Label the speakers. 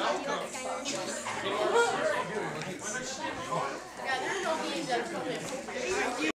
Speaker 1: Yeah, there's no games that are coming.